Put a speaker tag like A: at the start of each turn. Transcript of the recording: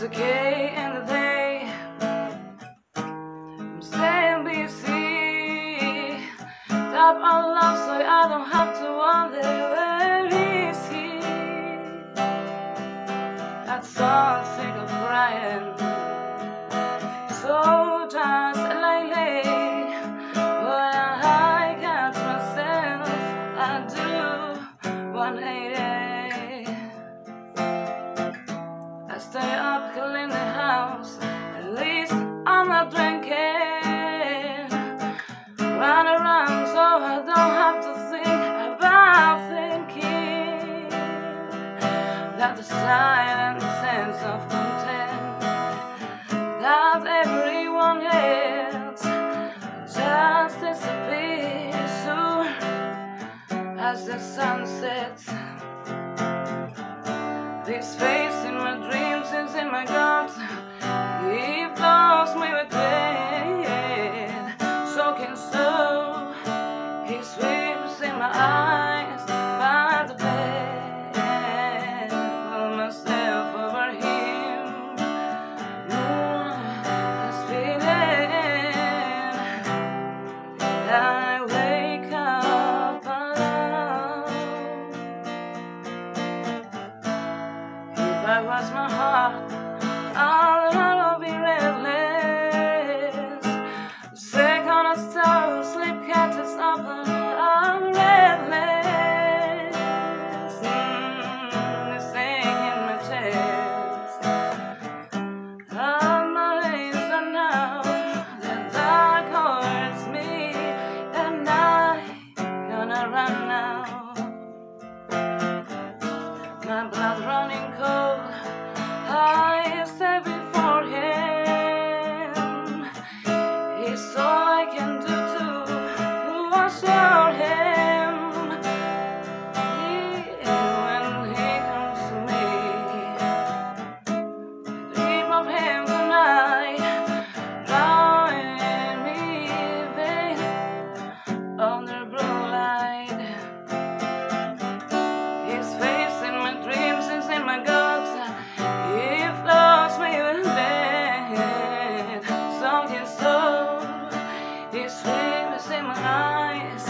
A: It's okay in the day. I'm staying busy. Top of love, so I don't have to wonder where is he. That's all sick of crying. So just lately, when I catch myself, I do 180. Up clean the house. At least I'm not drinking. Run around so I don't have to think about thinking. That the silent sense of content that everyone hates just disappears soon as the sun sets. This face my eyes by the bed. Pull myself over him. Moon spinning. I wake up alone. If I was my heart, all around. so in my eyes.